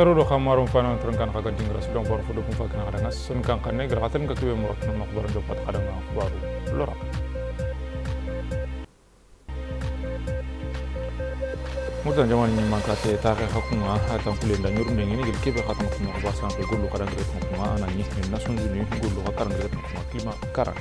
Pero do kamarum fana kan kaga dingra sulang baru fudu pun fakna kadang sun kan kan ne gratan ka kibe murat na makbar do pat kadang baru. Lora mutan jaman ni maka te ta ka hakunga hatan kulen da nyurun ngini gil kibe khatan kuma ba san ko gullu kadang gret kuma ana ni nasun juni gullu ka karang gret kuma klima karang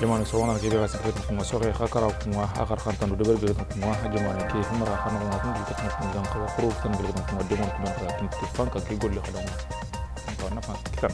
jamana sowana ke bega sikret kuma sore khakara kuma akar khantan do berbe kuma jamana ke mara khana kuma kun di kuma kuma gan kawa khuru tan berbe kuma demon kuma ka tin tifan ka ke golle khadam to na fa kitan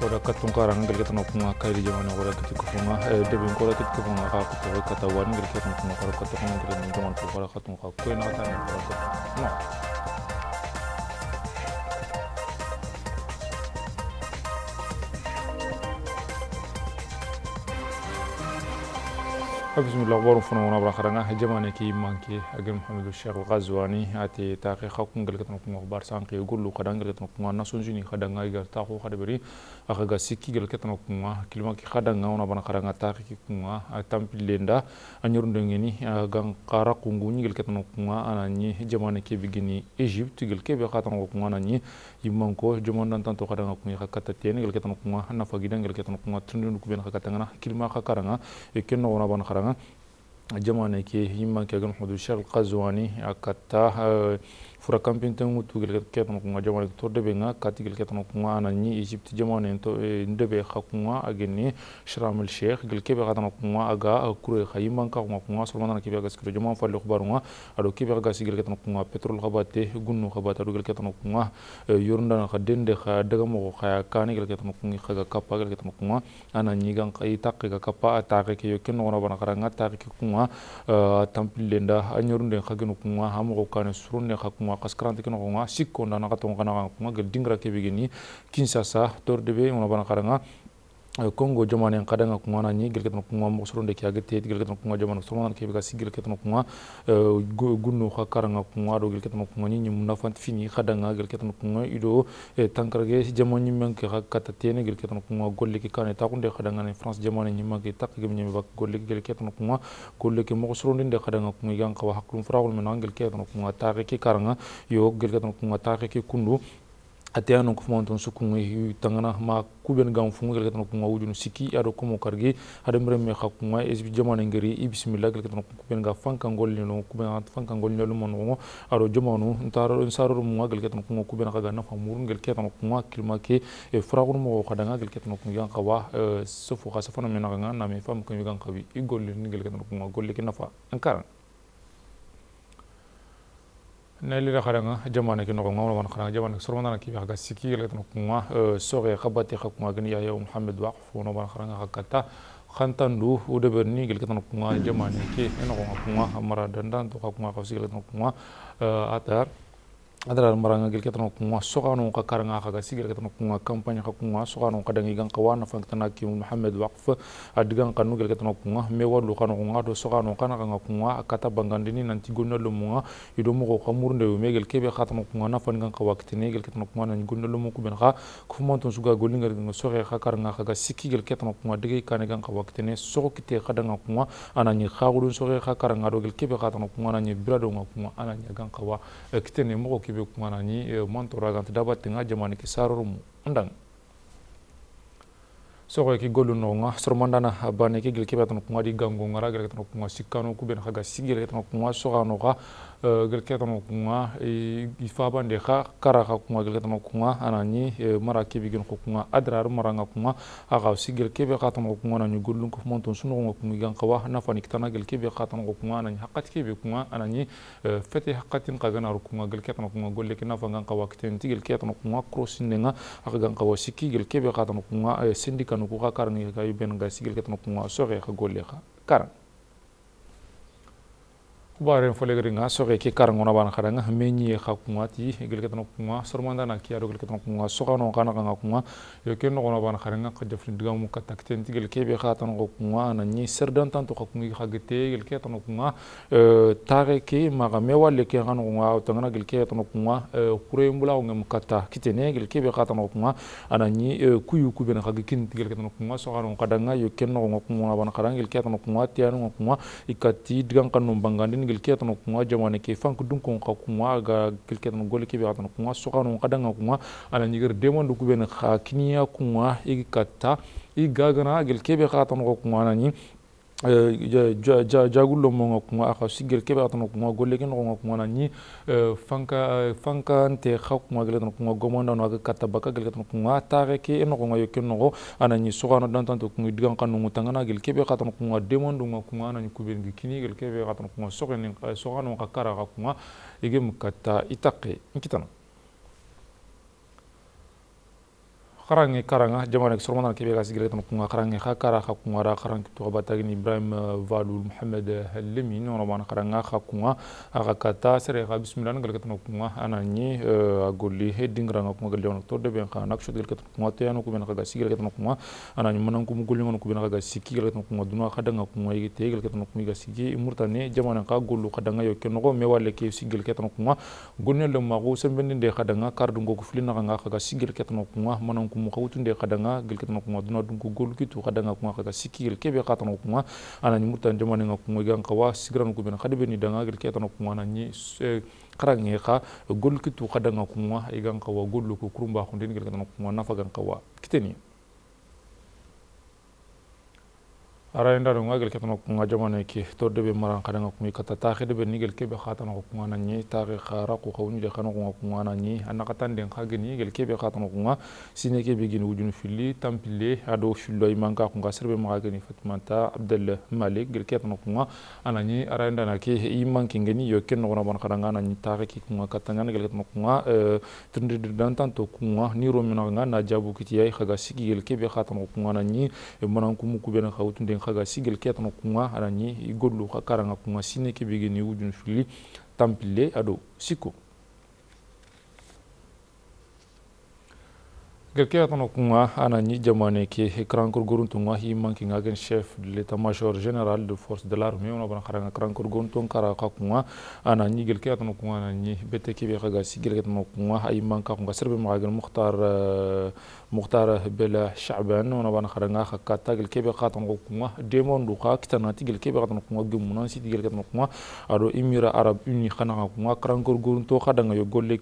koda katun karang gel ketan kuma kai di jamana koda kiti kuma debin koda kiti kuma ka ko kata wan kuma kuma ka ta no بسم الله غورم فنا ونا برا خرنا جمانة كي مانكي أجل محمد الشيخ الغزواني أتي تاخي خاكم قال كتنا كم أخبار سانكي يقول له خدان قال كتنا كم ناسون جيني خدان غاي قال تاخو خد بري أخا سيكي قال كتنا كم كلمة كي خدان غاونا بنا خرنا تاخي كم تامبل ليندا أنيرون دعيني غان قارا كونغوني قال كتنا كم أنا ني جمانة كي بيجيني إيجيبت قال كي بخاتنا كم أنا ني يمانكو جمان دان تانتو خدان كم يخكتتين قال كتنا كم نفاقيدان قال كتنا كم ترندون كبين خكتنا كلمة خكرنا يكنا ونا بنا خرنا jamana ke himma ke gan hudu shal qazwani akatta fura kampin tan mutu gel ketan ko jamana to de be nga kati gel ketan ko ana ni egypt jamana to ndebe khakuma ageni shram al sheikh gel kebe gatan ko aga kure khayman ka ko ko solmana ke be gas kure jamana fal khbaru nga ado kebe ga sigel ketan ko petrol khabate gunnu khabata do gel ketan ko yorunda na khadende kha daga mo kha kani gel ketan ko khaga kappa gel ketan ko ana ni gan kay takka ga kappa ta ke yo ken wona bana karanga ta ke ko tampilenda anyorunde khagenu ko hamo ko kane surunne khakuma kunga kaskarante kino kunga sikko ndana katonga na kunga gel dingra kebe geni kinsasa ngona bana karanga kongo jamane kadanga kuma ni gel ketno kuma mo soronde ki agete gel ketno kuma jamane soronde ke ga sigel ketno kuma gunno kha karanga kuma do gel ketno kuma ni mun nafant fini kadanga gel ketno kuma ido tankarge jamani men ke kata tene gel ketno kuma golle ki kane takunde kadanga ne france jamane ni magi tak gem nyemi bak golle gel ketno kuma golle ki soronde de kadanga kuma yang ka haklum frawul men angel ketno taake ki karanga yo gel ketno kuma taake ki kundu ate anu ko fonton sukunga tangana ma kuben gam fungu gel ketno kunga wujunu siki ado ko mo kargi ade mre me khakuma esbi jamana ngeri i bismillah gel ketno kuben ga fanka ngol no kuben fanka ngol no mon ngo ado jamanu ntaro nsaro mo gel ketno kunga kuben ga na famurun gel ketno kunga kilma ke e fragun mo khadanga gel ketno kunga qawa sofu khasa fana me nga na me fam ko mi gan qawi i gol ni gel ketno kunga gol ke nafa ankara nalira kharanga jamana ki nogo ngawla wan kharanga jamana sormana ki ga siki le tan kuma soge khabati khakuma gani ya muhammad waqf wono wan kharanga hakata khantandu ude berni gel tan kuma jamana ki nogo kuma mara dandan to khakuma khawsi gel tan kuma atar adara maranga gel ketano kunga sokano ka karanga ka ga sigel ketano kunga kampanye ka kunga sokano ka dangi gan kawana fan tana ki muhammad waqf adigan kanu gel ketano kunga me walu kanu kunga do sokano kana kanga kunga kata bangandini nanti gonna lu munga. Ido mo ko murnde me gel kebe khatano kunga na fan gan ka waktine gel ketano kunga nan gonna lu mo ku ben kha ku monton suga golinga gan soxe ka karanga ka ga sikki gel ketano kunga dege kane gan ka waktine soko kite khadanga kunga anani khagulun soxe ka karanga do gel kebe khatano kunga nani birado kunga anani gan ka wa kitene mo ki be kumana eh, ni montora ganta daba tinga jamani ki saror mu soko ki golu no nga sormandana bane ki gilke batano kuma di gango ngara gilke batano kuma sikano ku ben khaga sigil batano kuma soga no ga gilke batano kuma ifa bande kha kara kha kuma gilke batano kuma anani mara ki bigin ko kuma adrar mara nga kuma aga sigil ke be khatano kuma nani golun ko monton suno ngo kuma gan kawa na fani kitana gilke be khatano kuma anani haqqat ke be kuma anani fete haqqatin qagana ru kuma gilke batano kuma golle ki na fangan kawa kiten tigil ke batano kuma crossin nga aga gan sikki gilke be sindika no ku ka karang ka yu ben ga sigil ketno ku sore ka golle ka karang kubaren folegri nga soxe ke karangona bana khadanga menyi kha kunga ti gelketano kunga sormanda na kiya do gelketano kunga soxano kana kanga kunga yo ken no gona bana khadanga ka jaflin diga mu ka takten ti gelke be kha tan kunga na ni serdan tan to kha kungi kha gete gelketano kunga tare ke maga me walle ke kunga tangana gelke tan kunga kure gelke be kha tan kunga ana ni kuyu kubena kha gikin ti gelketano kunga soxano kadanga yo ken no kunga bana khadanga gelke tan kunga tianu kunga ikati digan kanu bangandin gel ke tan kunga jamane ke fank dun kon ka kunga ga gel ke tan gol ke be tan kunga so kanu kadanga kunga ala nyigir demon du kubena kha kiniya kunga igi katta i gagana gel ke be kha tan kunga nani jagullo mo nga kunga aka sigel kebe atano kunga golle ke nogo nga kunga na ni fanka fanka nte xa kunga gele tano kunga gomanda no aga kata baka gele tano kunga tare ke e nogo nga yo ke nogo ana ni sogano dantante kunga digan kanu ngu tangana gele kebe xa tano kunga demandu nga kunga ana ni kuben gi kini gele kebe xa tano kunga sogano nga kara xa kunga ege mu kata itaqe nkitana. Karange karanga jamana sormana kebe ga sigire tan kunga karange kha kara kunga ra karang to batagi ni ibrahim valul muhammad halimi no bana karanga kha kunga aga kata sere ga bismillah ngal katan kunga anani agolli heading ranga kunga gal jono to de ben kha nak shudil katan kunga te anu kubena ga sigire katan kunga anani manan kum golli ngon kubena ga sikki gal katan kunga duna yigi te gal katan kunga ga sigi murtane jamana ka gollu khadanga yo ken go me walle ke sigil katan kunga gonne le mago sembende de khadanga kardu ngo ko filina nga ga sigil katan kunga kuma khawtunde khadanga gel ketana kuma duna dun ko gol kitu khadanga kuma khaga sikki gel kebe khatana kuma anani murtan jamane nga kuma gan kawa sigran ko ben ni danga gel ketana kuma anani ni kharange kha gol kitu khadanga kuma igan gan kawa gol ko kurumba khondin gel ketana kuma nafa gan kawa kiteni arayenda do ngagel ketana ko nga jamana ke to de be maran kada nga kumi kata ta khede be nigel ke be khatana ko nga nanyi. Ta ge khara ko khawni de khana ko nga nanyi. Anaka tan den khage ni gel ke be khatana ko nga. Sine ke be gin wujun filli tampile ado fillo imanka ko nga. Serbe ma gani fatmanta abdul malik gel ketana ko nga ananyi arayenda na ke iman ke ngeni yo ken no ban kada nga nanyi. Ta ke ko nga katanya gel ketana ko nga tinde de dan tan to ko nga. Ni ro mina nga na jabu kiti ay khaga sigi gel ke be khatana ko nga nanyi. Manan ko mu be na khawtun khaga sigel ketano kunga arani igollu karanga kunga sine ke begeni wujun fili tampille ado siko gelke atano kunga anani jamane ke krankor goruntunga hi manki ngagen chef de l'état-major général de force de l'armée ona bana kharanga krankor goruntun kara ka kunga anani gelke atano kunga anani bete ke be khaga sigel ketano kunga ay manka kunga serbe magagen mukhtar mukhtar bela sha'ban ona bana kharanga khakata gelke be khatano kunga demon du ka kitana ti gelke be khatano kunga gemuna si gelke ketano kunga ado emira arab uni khana kunga krankor gorunto khadanga yo golle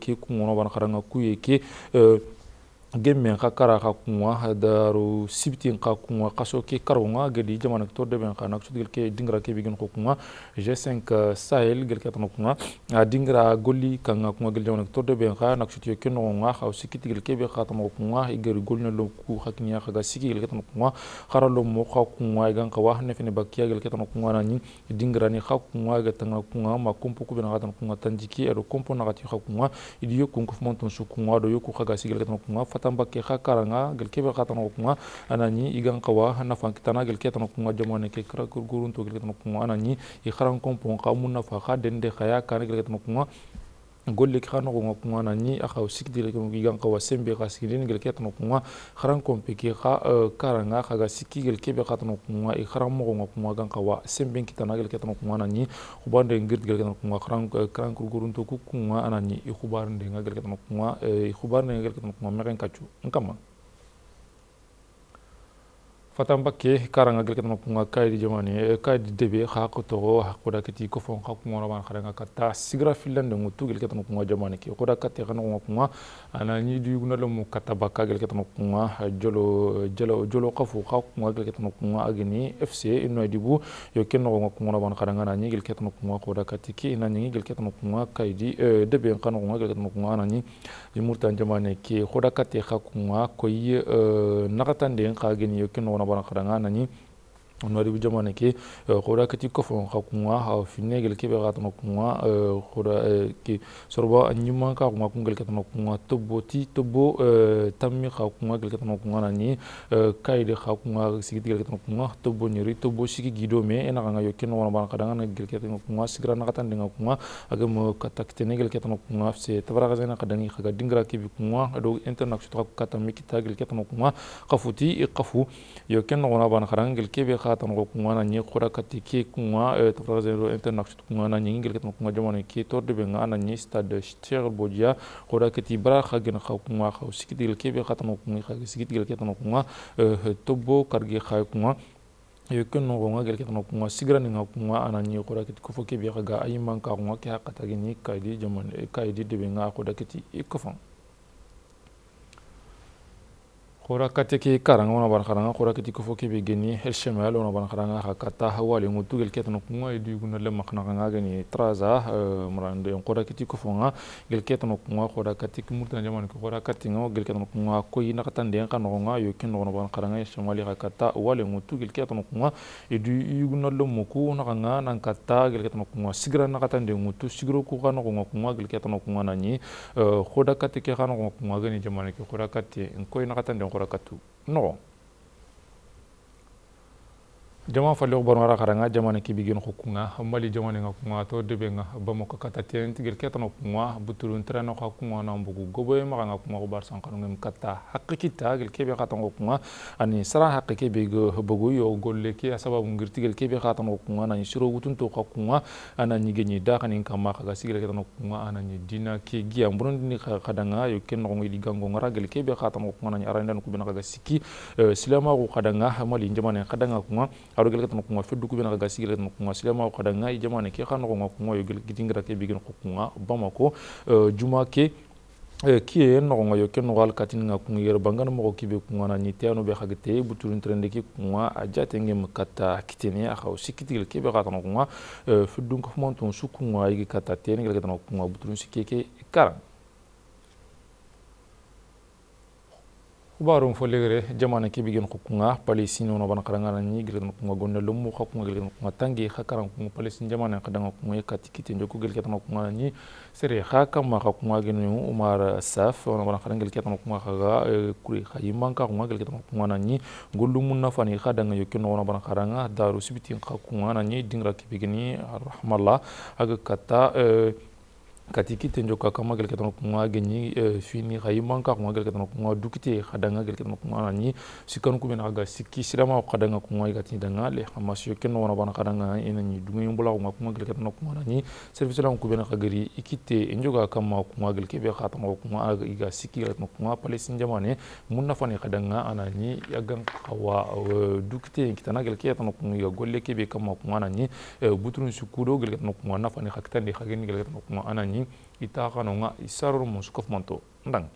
ke kunga ona bana kharanga kuye ke gemme ka kara ka kunwa daru sibtin ka kunwa kaso ke karunga gedi jamana to de ben kana kutul ke dingra ke bigin ko kunwa G5 Sahel gel ke tan kunwa a dingra golli kanga kunwa gel jamana to de ben kana kutul ke no nga ha sikiti gel ke be ka tan kunwa igeri golna lo ku hakniya ka siki gel ke tan kunwa khara lo mo ka kunwa gan ka wa ne fene bakiya gel ke tan kunwa na ni dingra ni ka kunwa ga tan kunwa ma kompo ku ben ka tan kunwa tanjiki ero kompo na ka ti ka kunwa idiyo kun ko monton su kunwa do yo ku ka siki gel ke tan kunwa fatamba ke kha karanga gel kebe khatano kunga anani igan qawa nafa kitana gel ketano kunga jamane ke kra gurun to gel kunga anani i kharan kompon ka mun nafa dende khaya kan gel kunga golle ki khano ko kunga nani akha sikdi le ko igan qawa sembe kha sikdin gel ketano kunga kharan kompe ke kha karanga kha ga sikki gel kebe khatano kunga i kharan mo ko kunga gan qawa sembe kitana gel ketano kunga nani khubande ngir gel ketano kunga kharan kran gurun to kunga anani i khubar ndenga gel ketano kunga i khubar ndenga gel ketano kunga meren kachu nkama fatan bakke karanga gel ketana kunga kaydi jamani kaydi debe kha ko to ha ko da kiti ko fon kha ko ngona ban kharanga kata. Sigra filande ngutu gel ketana kunga jamani ki ko da katte khana kunga kunga ana ni du yugna lo mu kata bakka gel ketana kunga jolo jolo jolo qafu kha kunga gel ketana kunga agni fc ino dibu yo kenno kunga kunga ban kharanga na ni gel ketana kunga ko da kati ki. Na ni gel ketana kunga kaydi debe khana kunga gel ketana kunga na ni murtan jamani ki ko da katte kha kunga ko yi nakatande kha geni yo kenno subhanahu wa ta'ala ni onari bi jamane ke khoda kati ko fon kha kunga ha finne gel ke be ga tan kunga khoda ke sorba anyima ka kunga kungel ke tan kunga tobo ti tobo tammi kha kunga gel ke tan kunga na ni kaide kha kunga sigiti gel ke tan kunga tobo nyeri tobo sigi gido me ena nga yo ken wana ban kadanga na gel ke tan kunga sigra na katan denga kunga aga mo katak tene gel ke tan kunga se tabara ga kadangi kha dingra ke bi kunga ado internet to kata mi kita gel ke tan kunga qafuti iqafu yo ken wana ban kadanga gel ke khatan go kunga na nyi khura kati ke kunga e to fra zero international kunga na nyi ngel ketan kunga jamane ke tor de benga na nyi stade Cheikh Bodia khura kati bra kha gen kha kunga kha sikidil ke be khatan kunga kha sikidil ketan kunga tobo karge kha kunga yo ken no nga gel ketan kunga sigra ni nga kunga ana nyi khura kati ko foke be ga ayi man ka kunga ke hakata geni kaidi jamane kaidi de benga khura kati ikofan khora kate ke karanga wona ban kharanga khora kati ko foke be geni hel shemal wona ban kharanga ha kata hawali ngutu gel ketno kunga edu guna le makhna nga gani traza murande on khora kati ko fonga gel ketno kunga khora kati ki murtan jaman ko khora kati nga gel ketno kunga ko yina katan de kan nga yo ken wona ban kharanga shemali ha kata wali ngutu gel ketno kunga moku na nga nan kata gel ketno kunga sigra na katan de ngutu sigro ku kan nga kunga gel ketno kunga nani khoda kati ke kan nga kunga gani jaman ko khora kati ko yina katan de korakatu no jama fallo bor ngara karanga jamane ki bigin hukunga mali jamane nga kunga to debe nga bamo ka kata ten tigel keta no kunga buturun trano ka kunga na mbugu gobo e maga nga kunga bar san kanu ngem kata hakki ta gel kebe kata ngo kunga ani sara hakki kebe go bugu yo golle ke asaba ngir tigel kebe kata no kunga na siro gutun to ka kunga ana ni genyi da kanin ka sigel keta no kunga ana ni dina ke giya mburon ni kadanga yo ken no ngi gango ngara gel kebe kata no kunga na aranda no kubena ka siki silama ko kadanga mali jamane kadanga kunga aro gel katano kunga feddu kubena ga sigel katano kunga silama ko kada ngai jamane ke khano kunga kunga yo gel gitingra ke bigin kunga bamako juma ke kiye nogonga yo ke nogal katin nga kunga yer bangana mo kibe kunga na ni tiano be khagte buturin trende ki kunga ajate ngem kata kitene a khaw sikitigel ke be katano kunga feddu ko monton su kunga yigi kata tene gel katano kunga buturin sikeke karang kubarum fo legere jamana ke bigen xukunga palestine no bana karanga ni gelgen kunga gonne lumu xukunga gelgen kunga tangi karan kunga palestine jamana kadanga kunga kati kite njoku gel ketana kunga ni sere xa kama xa kunga genu umar saf no bana karanga gel ketana kunga xa kuri xa yimanka kunga gel ketana kunga na ni gollu mun na fani xa danga yokke no bana karanga daru sibitin xa kunga na ni dingra ke bigeni rahmallah aga kata kati kite njoka kama gel ketano kunga genyi fini khayi manka kunga gel ketano kunga dukite khadanga gel ketano kunga nani sikanu kubena aga sikki sirama khadanga kunga igati danga le. Hamasyo kenno wana bana khadanga ina ni dunga yumbula kunga kunga gel ketano kunga nani service la kubena khagari ikite njoga kama kunga gel kebe khatano kunga aga iga sikki gel ketano kunga palestine jamane munna fani khadanga anani yagan kawa dukite kitana gel ketano kunga iga golle kebe kama kunga nani buturun sukudo gel ketano kunga nafani khakitande khageni gel ketano kunga anani ni ita kano nga isarur musukof manto ndang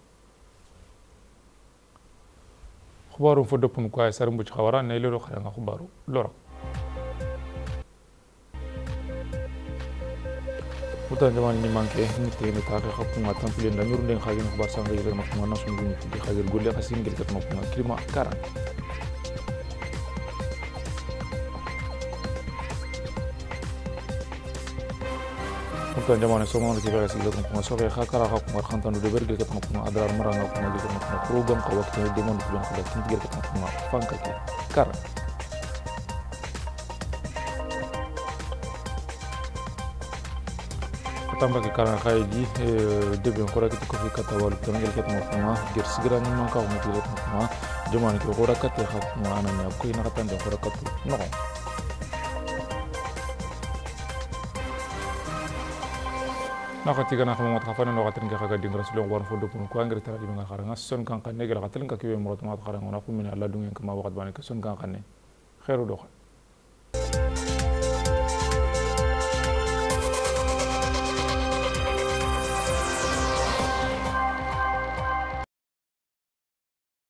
khubaru fo dopun ko ay sarum buci khawara ne lelo khara nga khubaru lora utan jaman ni manke ni te ni ta ka khapun atan filen da nyurun den khagin khubar sanga yele ma kuma nasun dun ti khagir golle khasin klima karan kuntan jamane somon ki bega sigla kun kuma sobe kha kara kha kuma khantan do bergel kat kuma adrar maranga kuma gel kat kuma program ka wakti de mon ko ben ko kin gel kat kuma fanka ki kara. Tamba ke kara khay di de ben ko rakiti ko fi kata wal tan gel kat kuma ger sigra ni man ka kuma gel kat kuma jamane ko ko rakati kha kuma ananya ko ina katan de ko rakatu no nakati kana kama mat khafana no gatin ga dingra sulong wan fondo pun ko angri tara dimenga kharanga son kan kan ne ga gatin ka kiwe murot mat kharanga na fu min alla dungen kama wakat bani ka son kan kan ne khairu do